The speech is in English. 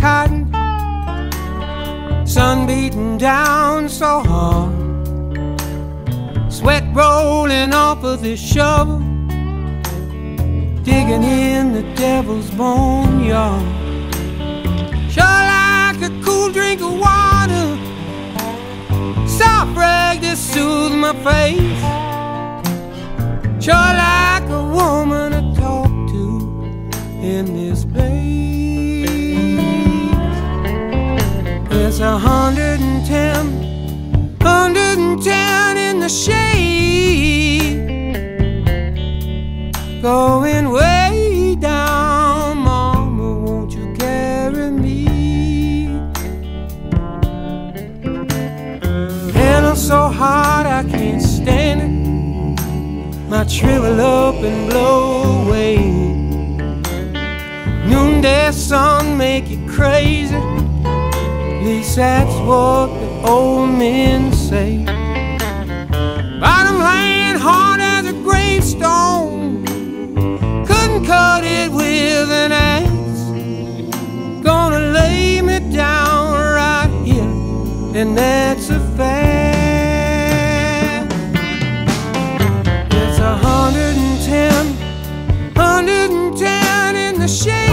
cotton, sun beating down so hard, sweat rolling off of this shovel, digging in the devil's bone boneyard. Sure like a cool drink of water, soft rag to soothe my face. Sure like a woman to talk to in this place. It's a hundred and ten, hundred and ten in the shade, going way down. Mama, won't you carry me? And I'm so hot I can't stand it. Might shrivel up and blow away. Noonday sun make you crazy. At least that's what the old men say. and that's a fact. It's a hundred and ten, hundred and ten in the shade.